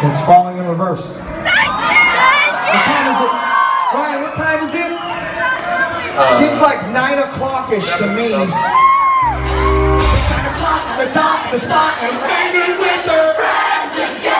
It's falling in reverse. What time is it? Ryan, what time is it? Seems like 9 o'clock-ish to me. It's 9 o'clock at the top of the spot and raining with friends again.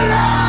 alive!